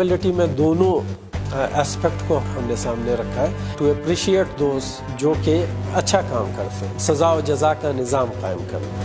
Accountability में दोनों aspect को हमने सामने रखा है टू अप्रिशिएट दोस्त जो कि अच्छा काम करते हैं सजा व जजा का निज़ाम कायम करना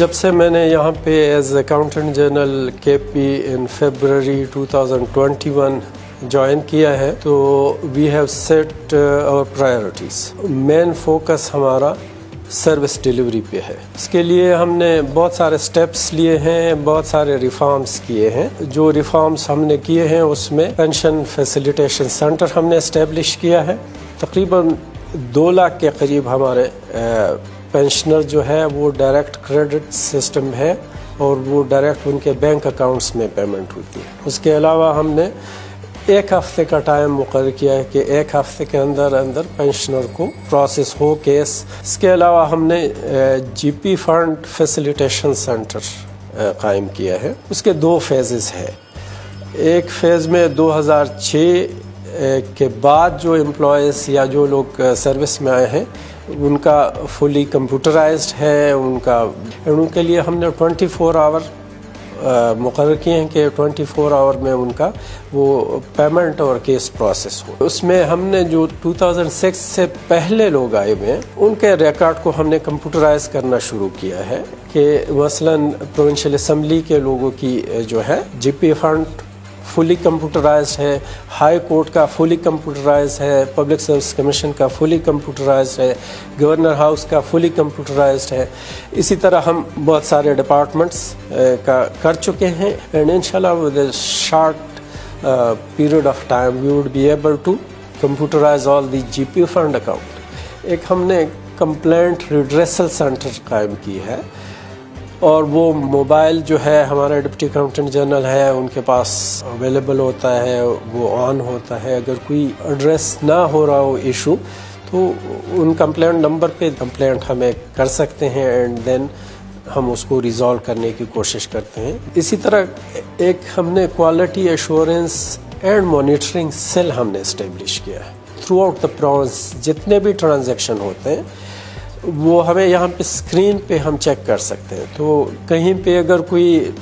जब से मैंने यहाँ पे as accountant general K P in February 2021 join किया है तो we have set our priorities main focus हमारा सर्विस डिलीवरी पे है। इसके लिए हमने बहुत सारे स्टेप्स लिए हैं, बहुत सारे रिफॉर्म्स किए हैं। जो रिफॉर्म्स हमने किए हैं, उसमें पेंशन फैसिलिटेशन सेंटर हमने इस्टेब्लिश किया है। तकरीबन दो लाख के करीब हमारे पेंशनर जो है, वो डायरेक्ट क्रेडिट सिस्टम है और वो डायरेक्ट उनके बैंक अकाउंट्स में पेमेंट होती है। उसके अलावा हमने एक हफ़्ते का टाइम मुकर किया है कि एक हफ़्ते के अंदर अंदर पेंशनर को प्रोसेस हो केस इसके अलावा हमने जीपी फंड फैसिलिटेशन सेंटर कायम किया है। उसके दो फेजेस है। एक फ़ेज़ में 2006 के बाद जो एम्प्लॉयज़ या जो लोग सर्विस में आए हैं, उनका फुली कंप्यूटराइज्ड है, उनका, उनके लिए हमने 24 फोर आवर मुकर किए हैं कि 24 फोर आवर में उनका वो पेमेंट और केस प्रोसेस हो। उसमें हमने जो 2006 से पहले लोग आए हुए हैं, उनके रिकॉर्ड को हमने कंप्यूटराइज करना शुरू किया है कि मसलन प्रोविंशियल असम्बली के लोगों की जो है जीपी फंड फुली कंप्यूटराइज है हाई कोर्ट का फुली कंप्यूटराइज है पब्लिक सर्विस कमीशन का फुली कंप्यूटराइज है गवर्नर हाउस का फुली कंप्यूटराइज है। इसी तरह हम बहुत सारे डिपार्टमेंट्स का कर चुके हैं एंड इंशाल्लाह with short period of time we would be able to computerize all the GP fund account एक हमने कंप्लेंट रिड्रेसल सेंटर कायम की है। और वो मोबाइल जो है, हमारा डिप्टी अकाउंटेंट जनरल है, उनके पास अवेलेबल होता है, वो ऑन होता है। अगर कोई एड्रेस ना हो रहा हो इशू तो उन कंप्लेंट नंबर पे कंप्लेंट हमें कर सकते हैं एंड देन हम उसको रिजॉल्व करने की कोशिश करते हैं। इसी तरह एक हमने quality assurance and monitoring cell हमने इस्टेब्लिश किया है। थ्रू आउट द प्रोविंस जितने भी ट्रांजेक्शन होते हैं वो हमें यहाँ पे स्क्रीन पे हम चेक कर सकते हैं। तो कहीं पे अगर कोई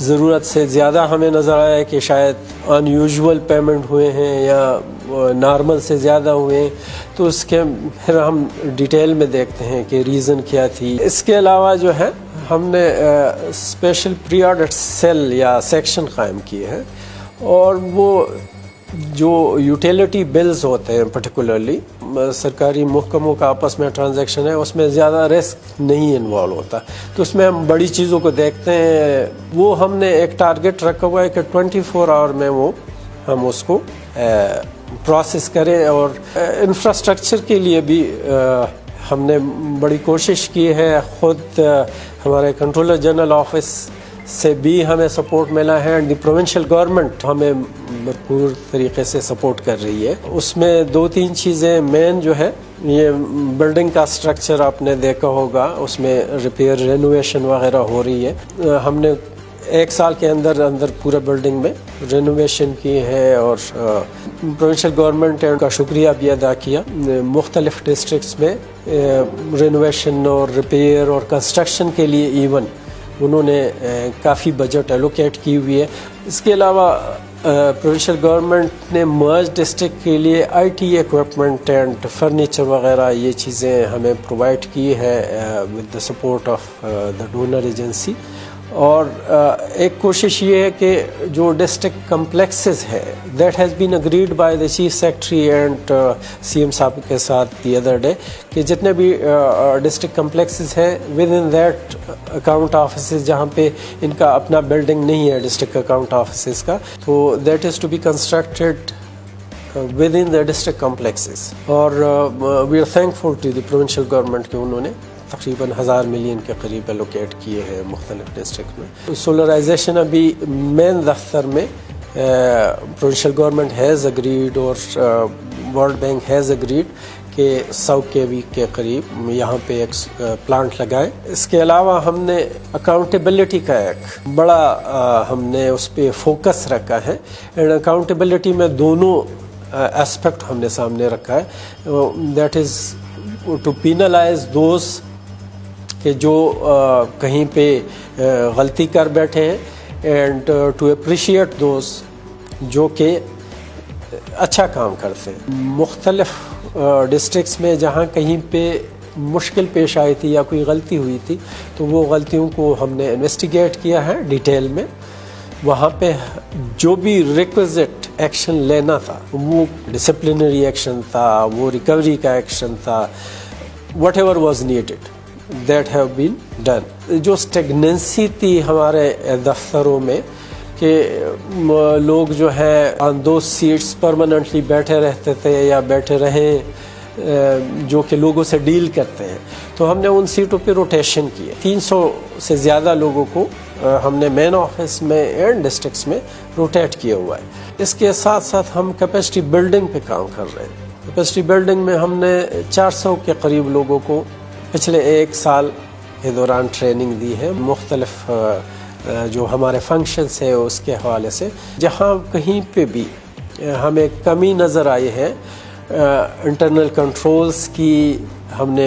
ज़रूरत से ज़्यादा हमें नज़र आया कि शायद अनयूजुअल पेमेंट हुए हैं या नॉर्मल से ज़्यादा हुए हैं तो उसके फिर हम डिटेल में देखते हैं कि रीज़न क्या थी। इसके अलावा जो है, हमने स्पेशल प्री ऑडिट सेल या सेक्शन कायम किए हैं और वो जो यूटिलिटी बिल्स होते हैं पर्टिकुलरली सरकारी महकमों का आपस में ट्रांजैक्शन है, उसमें ज़्यादा रिस्क नहीं इन्वॉल्व होता। तो उसमें हम बड़ी चीज़ों को देखते हैं। वो हमने एक टारगेट रखा हुआ है कि 24 फोर आवर में वो हम उसको प्रोसेस करें और इंफ्रास्ट्रक्चर के लिए भी हमने बड़ी कोशिश की है। ख़ुद हमारे कंट्रोलर जनरल ऑफ़िस से भी हमें सपोर्ट मिला है एंड प्रोविंशियल गवर्नमेंट हमें भरपूर तरीके से सपोर्ट कर रही है। उसमें दो तीन चीज़ें मेन जो है, ये बिल्डिंग का स्ट्रक्चर आपने देखा होगा, उसमें रिपेयर रेनोवेशन वगैरह हो रही है। हमने एक साल के अंदर अंदर पूरा बिल्डिंग में रेनोवेशन की है और प्रोविंशियल गवर्नमेंट का शुक्रिया भी अदा किया। मुख्तलिफ़ डिस्ट्रिक्ट्स में रेनोवेशन और रिपेयर और कंस्ट्रक्शन के लिए इवन उन्होंने काफ़ी बजट एलोकेट की हुई है। इसके अलावा प्रोविशल गवर्नमेंट ने मर्ज डिस्ट्रिक्ट के लिए आईटी इक्विपमेंट एंड फर्नीचर वगैरह, ये चीज़ें हमें प्रोवाइड की है with the support of the donor agency और एक कोशिश ये है कि जो डिस्ट्रिक्ट कम्प्लेक्सेस है that has been agreed by the chief secretary and CM साहब के साथ दी अदर डे कि जितने भी डिस्ट्रिक्ट कम्प्लेक्सेस हैं with in that account office जहाँ पे इनका अपना बिल्डिंग नहीं है डिस्ट्रिक्ट अकाउंट ऑफ़िस का तो that is to be constructed within the district complexes और we are thankful to the provincial government कि उन्होंने तकरीबन हज़ार मिलियन के करीब एलोकेट किए हैं मुख्तलिफ़ डिस्ट्रिक्ट में। सोलराइजेशन अभी मेन दफ्तर में प्रोविंशल गवर्नमेंट हैज़ अग्रीड और वर्ल्ड बैंक हैज़ अग्रीड के सौ के वी के करीब यहाँ पे एक प्लांट लगाए। इसके अलावा हमने अकाउंटेबिलिटी का एक बड़ा हमने उस पर फोकस रखा है। एंड अकाउंटेबिलिटी में दोनों एस्पेक्ट हमने सामने रखा है। That is to penalize those के जो आ, कहीं पे गलती कर बैठे हैं एंड टू अप्रिशिएट दोज जो कि अच्छा काम करते हैं। मुख्तलफ़ डिस्ट्रिक्स में जहाँ कहीं पे मुश्किल पेश आई थी या कोई गलती हुई थी तो वो गलतियों को हमने इन्वेस्टिगेट किया है डिटेल में। वहाँ पे जो भी रिक्विजिट एक्शन लेना था वो डिसिप्लिनरी एक्शन था वो रिकवरी का एक्शन था whatever was needed that have been done जो स्टेगनेंसी थी हमारे दफ्तरों में, कि लोग जो है दो सीट्स परमानेंटली बैठे रहते थे या बैठे रहे जो कि लोगों से डील करते हैं। तो हमने उन सीटों पे रोटेशन किए 300 से ज़्यादा लोगों को हमने मेन ऑफ़िस में एंड डिस्ट्रिक्ट्स में रोटेट किया हुआ है। इसके साथ साथ हम कैपेसिटी बिल्डिंग पे काम कर रहे हैं। कैपेसिटी बिल्डिंग में हमने 400 के करीब लोगों को पिछले एक साल के दौरान ट्रेनिंग दी है मुख्तलफ जो हमारे फ़ंक्शंस है उसके हवाले से। जहाँ कहीं पे भी हमें कमी नज़र आई है इंटरनल कंट्रोल्स की हमने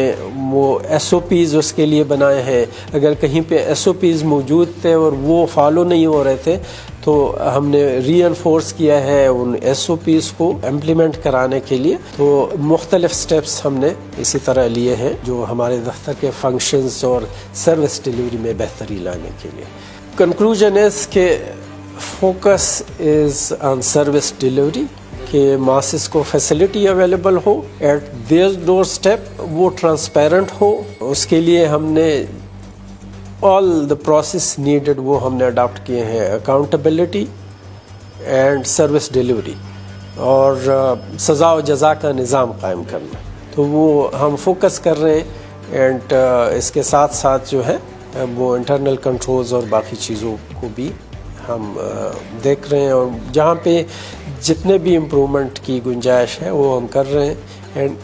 वो एस ओ पीज़ उसके लिए बनाए हैं। अगर कहीं पे एस ओ पीज़ मौजूद थे और वो फॉलो नहीं हो रहे थे तो हमने री एनफोर्स किया है उन एस ओ पीज़ को इम्प्लीमेंट कराने के लिए। तो मुख्तलिफ़ स्टेप्स हमने इसी तरह लिए हैं, जो हमारे दफ्तर के फ़ंक्शंस और सर्विस डिलीवरी में बेहतरी लाने के लिए। कंक्लूजन इज़ के focus is on service delivery के मासिस को फैसिलिटी अवेलेबल हो एट देयर डोर स्टेप वो ट्रांसपेरेंट हो उसके लिए हमने ऑल द प्रोसेस नीडेड वो हमने अडॉप्ट किए हैं अकाउंटेबिलिटी एंड सर्विस डिलीवरी और uh, सज़ा व जजा का निज़ाम कायम करना। तो वो हम फोकस कर रहे हैं एंड uh, इसके साथ साथ जो है वो इंटरनल कंट्रोल्स और बाकी चीज़ों को भी हम देख रहे हैं और जहाँ पे जितने भी इम्प्रूवमेंट की गुंजाइश है, वो हम कर रहे हैं। एंड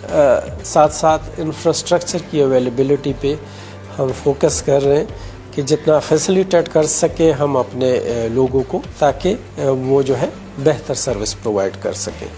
साथ साथ इंफ्रास्ट्रक्चर की अवेलेबिलिटी पे हम फोकस कर रहे हैं कि जितना फैसिलिटेट कर सके हम अपने लोगों को, ताकि वो जो है बेहतर सर्विस प्रोवाइड कर सकें।